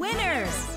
Winners!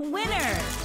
Winner.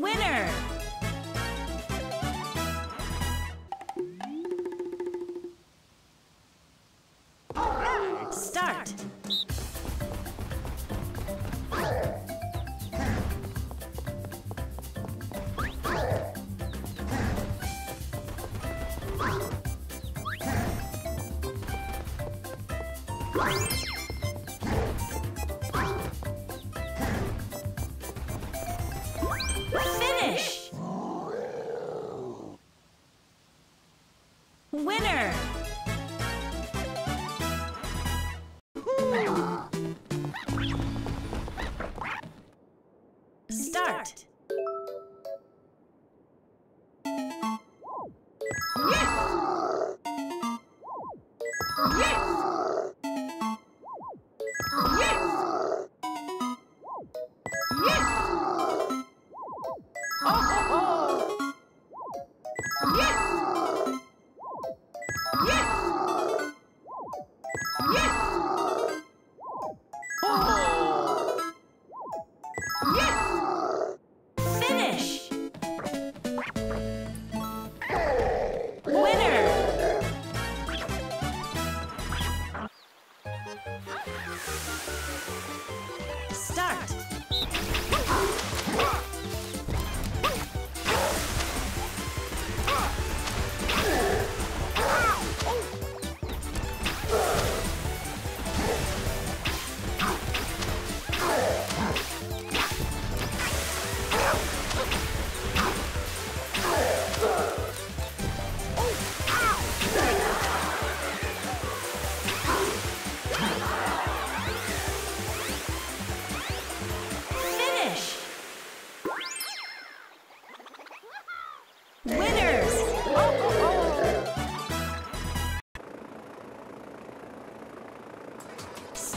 Winner!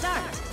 start.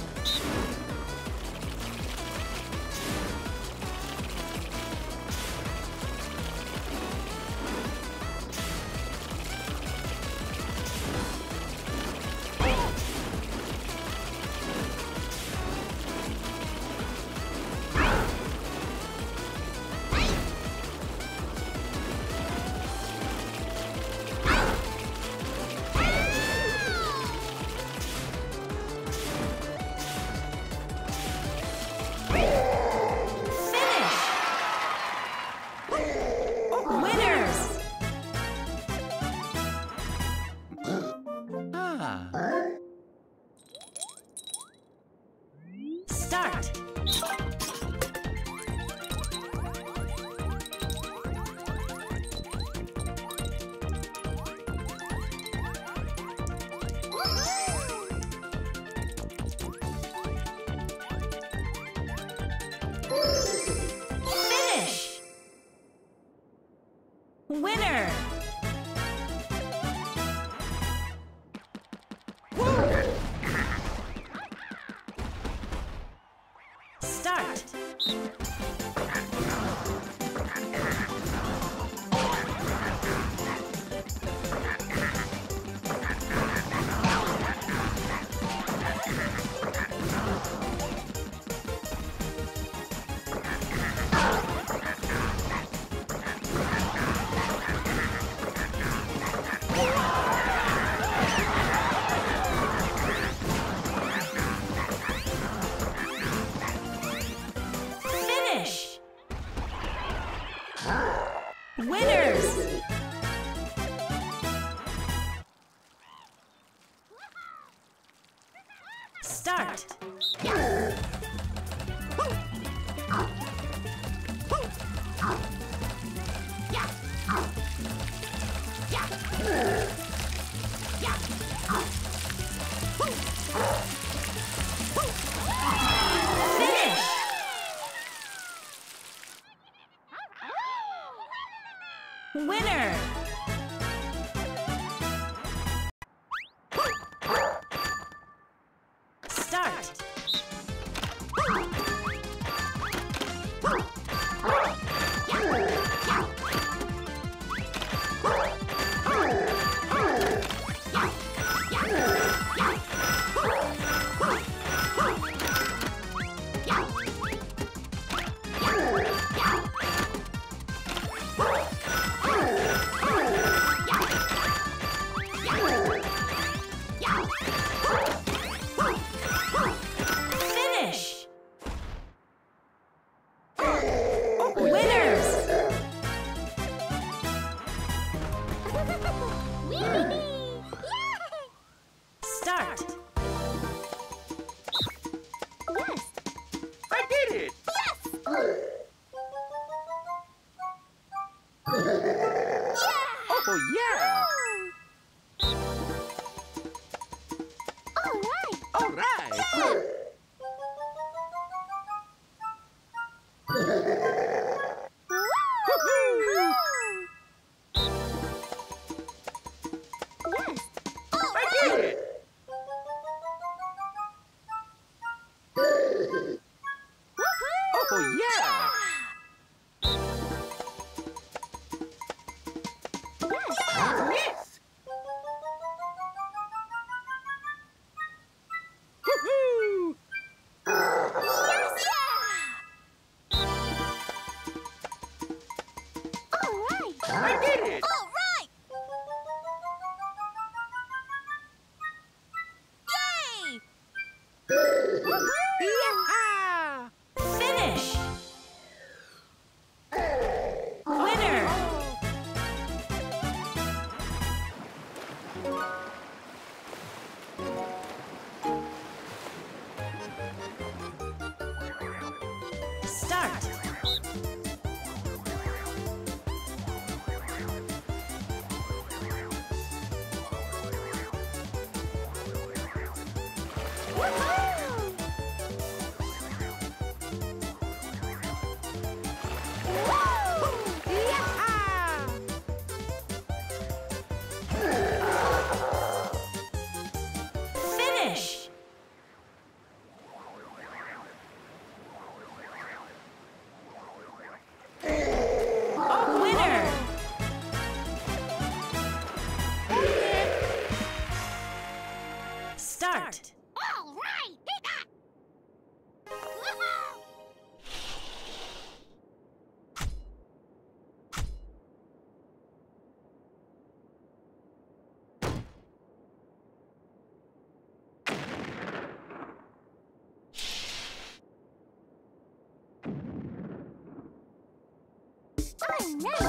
I'm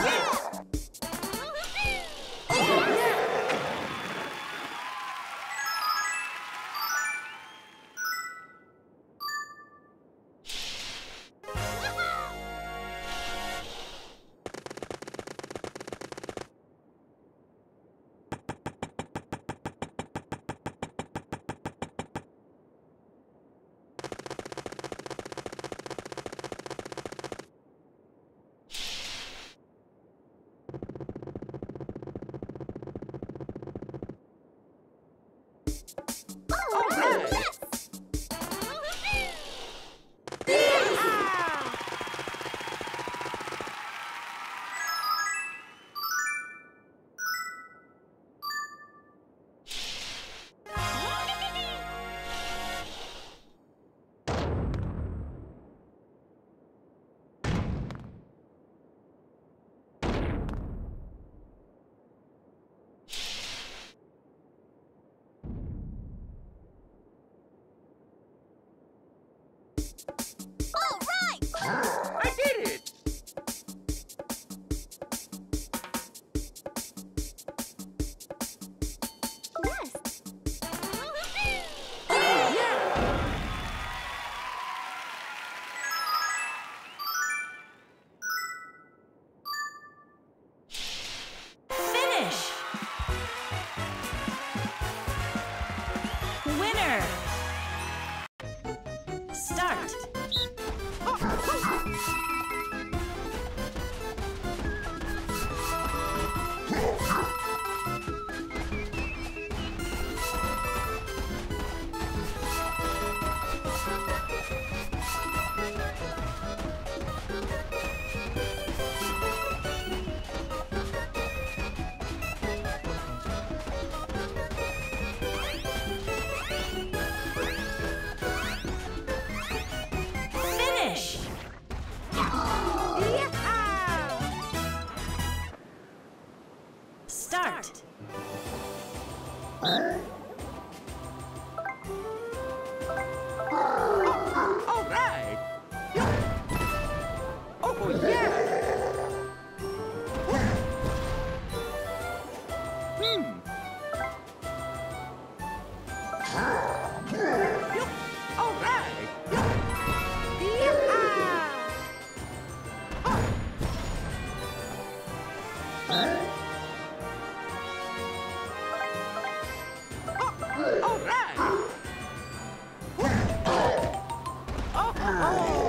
Ah.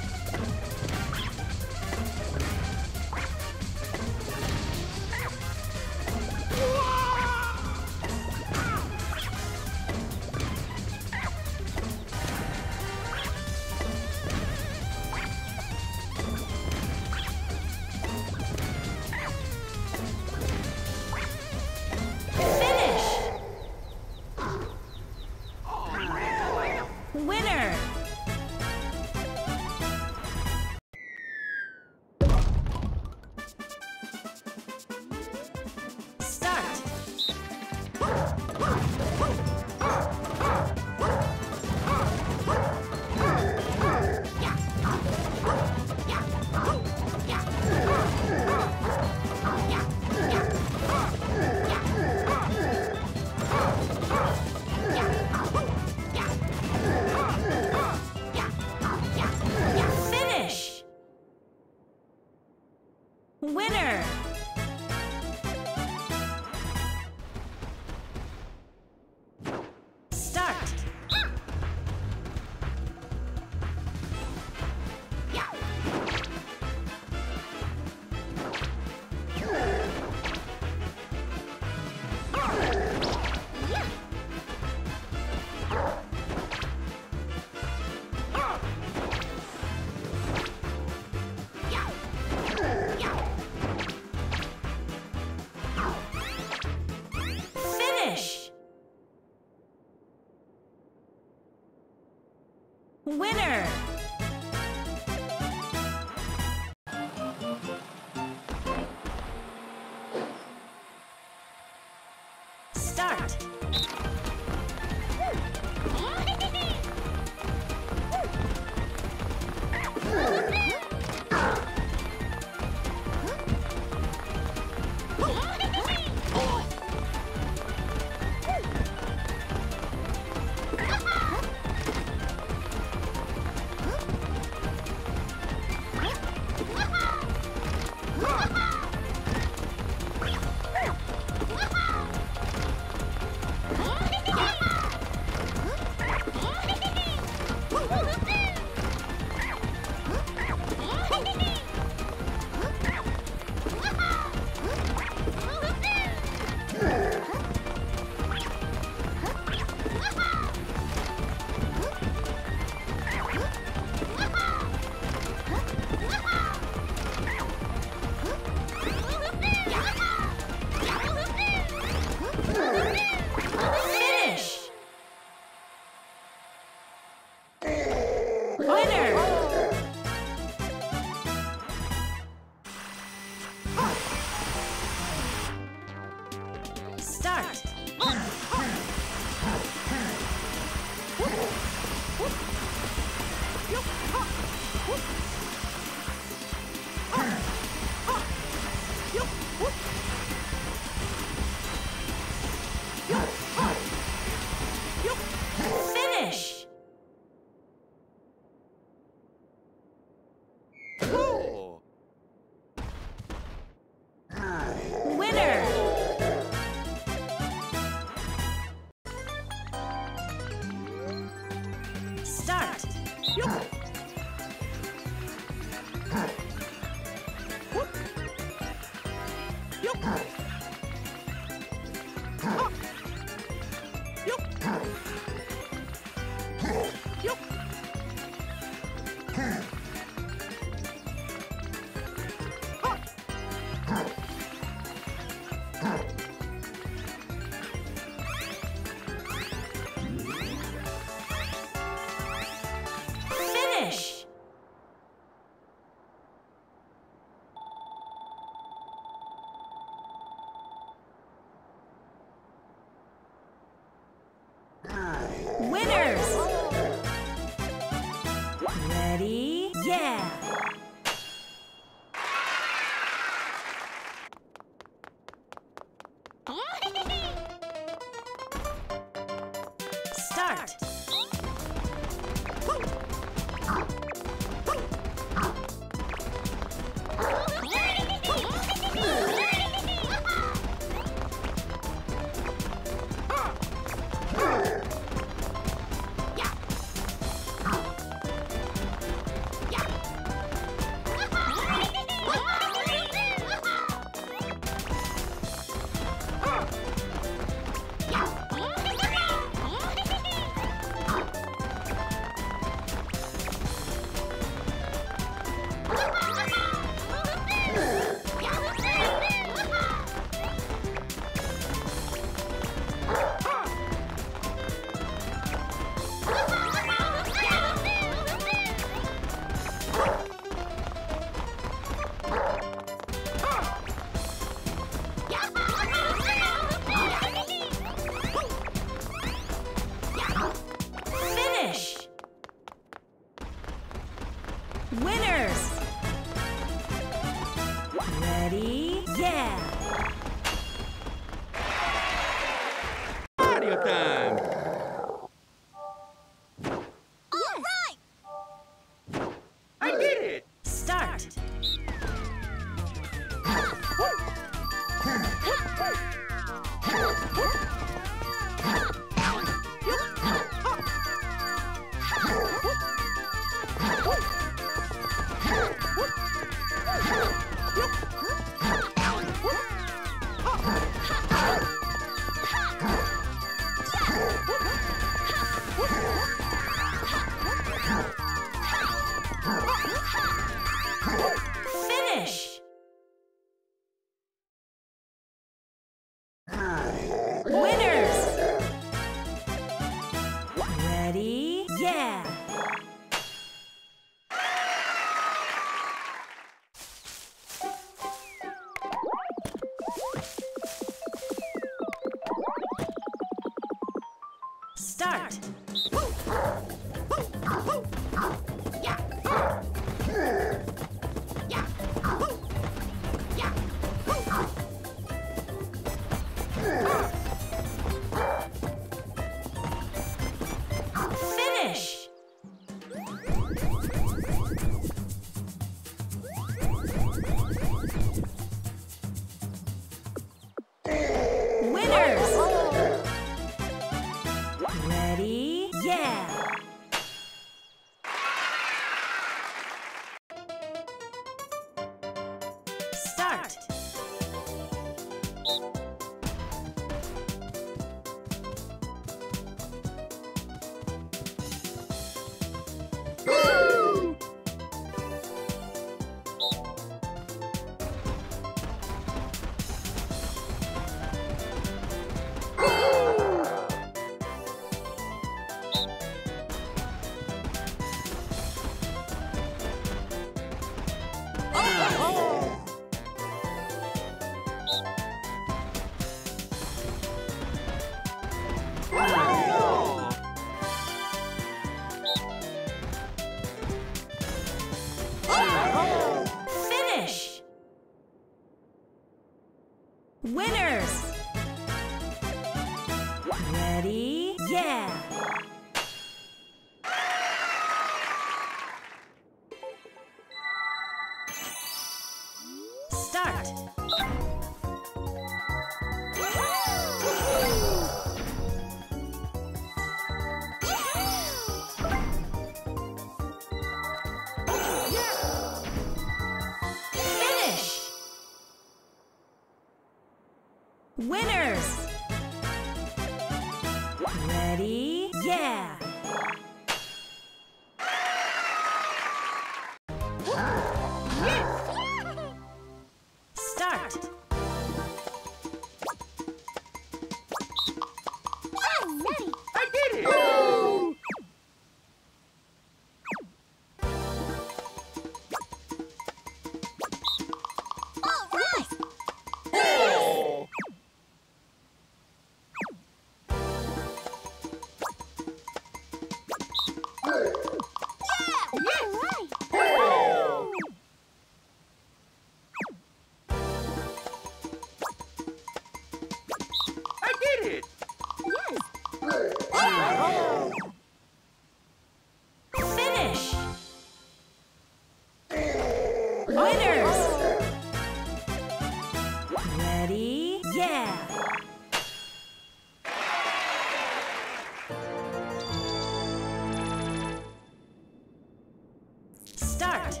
Start.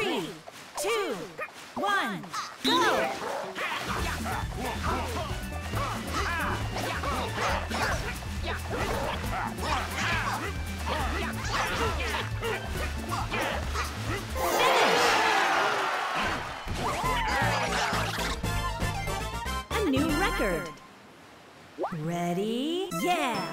Three, two, one, go! A new record! Ready? Yeah!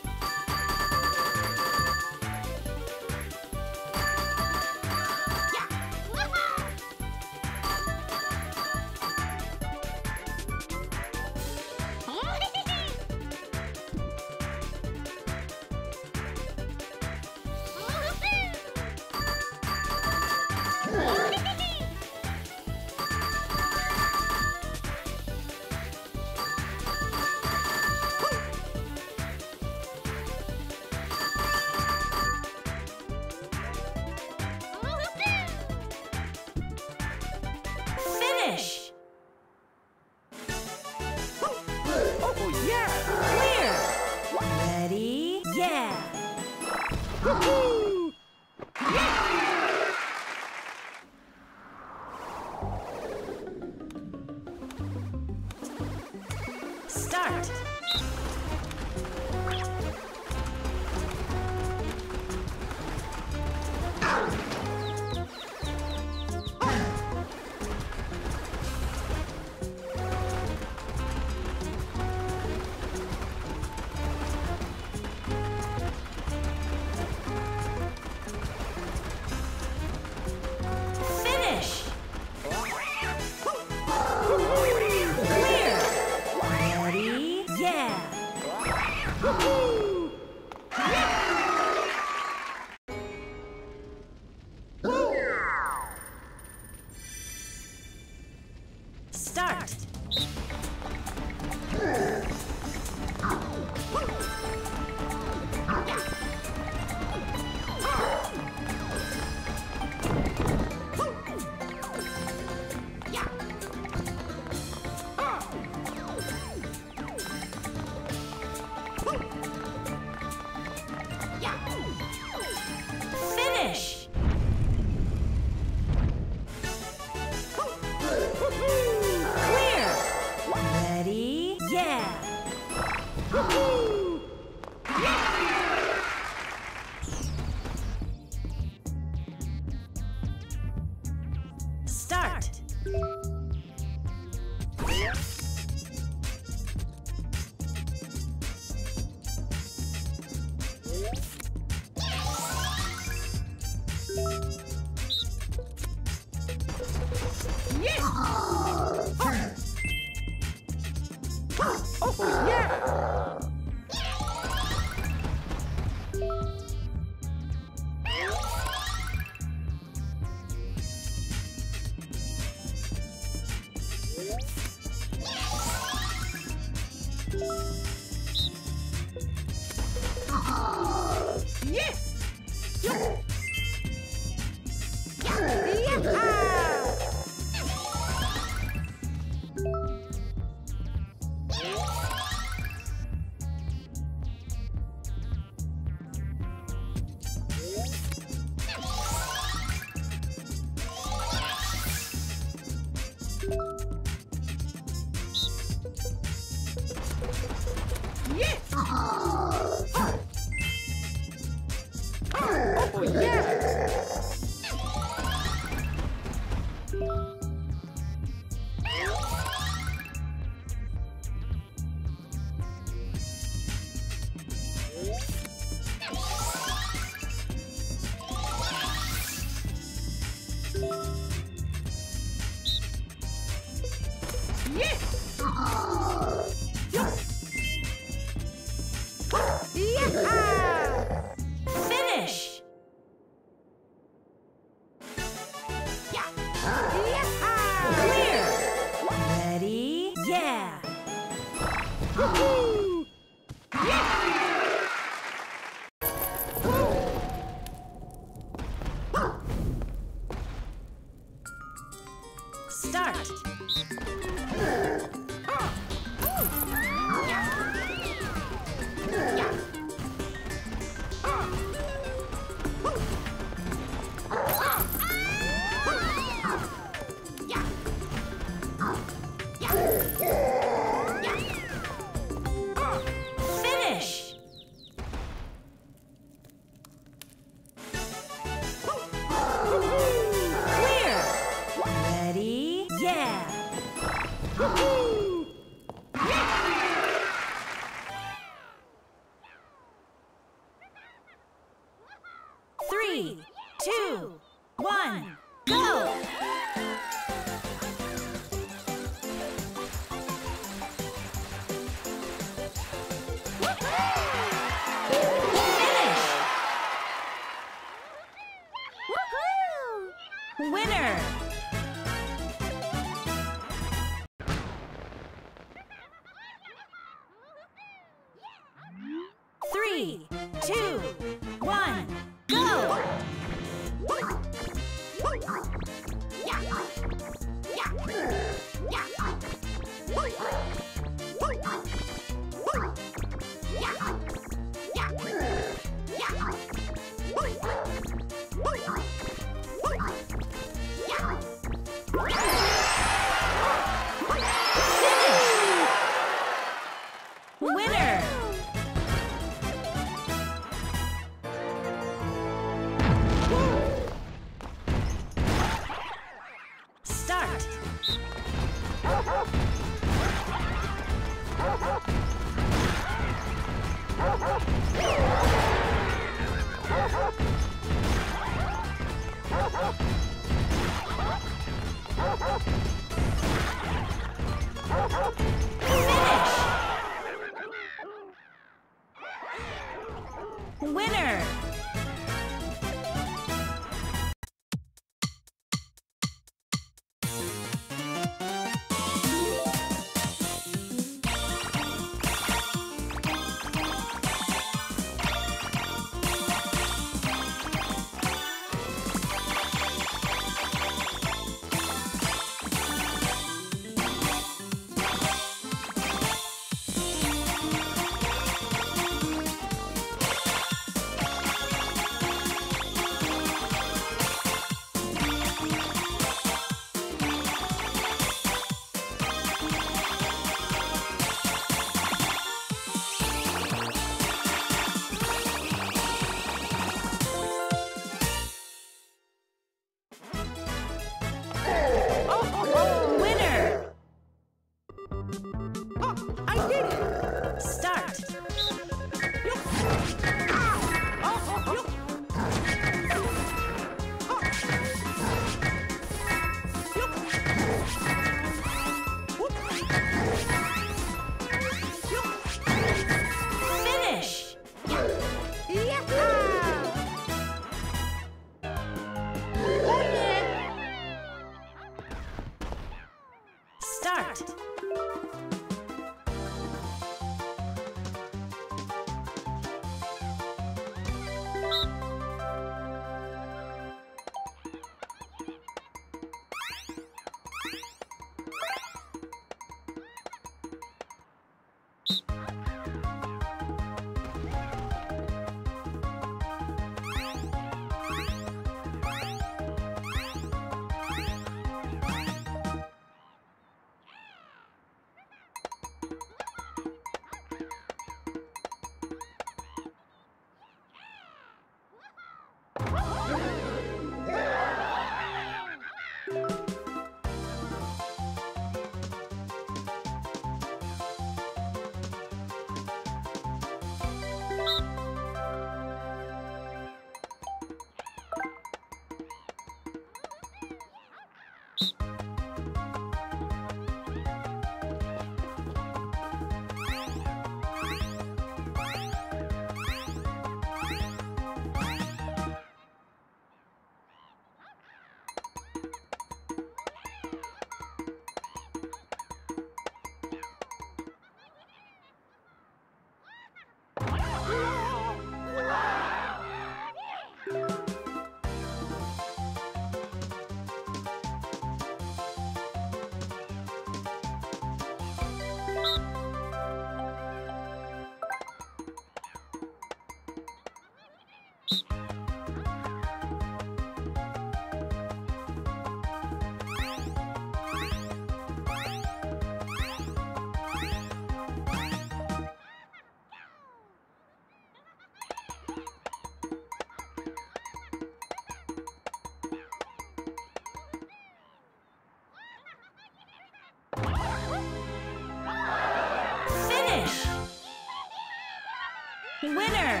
Winner!